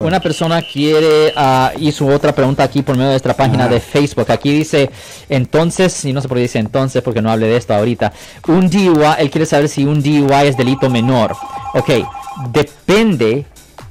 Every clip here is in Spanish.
Una persona quiere, uh, hizo otra pregunta aquí por medio de nuestra página Ajá. de Facebook. Aquí dice, entonces, y no sé por qué dice entonces, porque no hable de esto ahorita. Un DUI, él quiere saber si un DUI es delito menor. Ok, depende,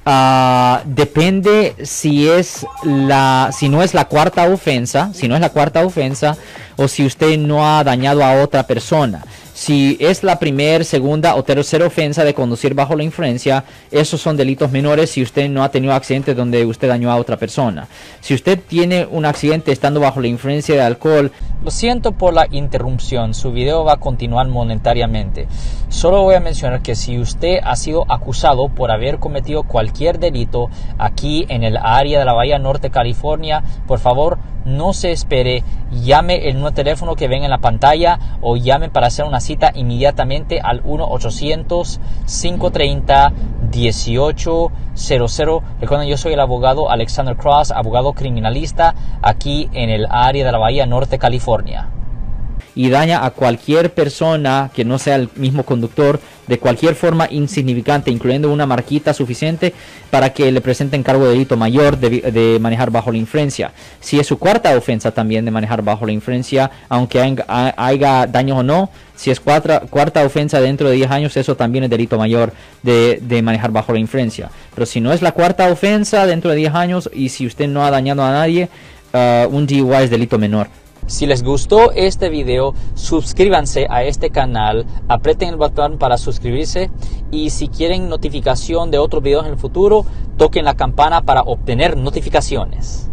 ah, depende si es la, si no es la cuarta ofensa, si no es la cuarta ofensa, o si usted no ha dañado a otra persona. Si es la primera, segunda o tercera ofensa de conducir bajo la influencia, esos son delitos menores si usted no ha tenido accidentes donde usted dañó a otra persona. Si usted tiene un accidente estando bajo la influencia de alcohol, Lo siento por la interrupción, su video va a continuar monetariamente. Solo voy a mencionar que si usted ha sido acusado por haber cometido cualquier delito aquí en el área de la Bahía Norte, California, por favor no se espere, llame el nuevo teléfono que ven en la pantalla o llame para hacer una cita inmediatamente al 1-800-530-1800. Recuerden, yo soy el abogado Alexander Cross, abogado criminalista aquí en el área de la Bahía Norte, California. Y daña a cualquier persona que no sea el mismo conductor de cualquier forma insignificante, incluyendo una marquita suficiente para que le presenten cargo de delito mayor de, manejar bajo la influencia. Si es su cuarta ofensa también de manejar bajo la influencia, aunque haya, ha- haya daños o no, si es cuarta, cuarta ofensa dentro de 10 años, eso también es delito mayor de, manejar bajo la influencia. Pero si no es la cuarta ofensa dentro de 10 años y si usted no ha dañado a nadie, ah, un DUI es delito menor. Si les gustó este video, suscríbanse a este canal, aprieten el botón para suscribirse y si quieren notificación de otros videos en el futuro, toquen la campana para obtener notificaciones.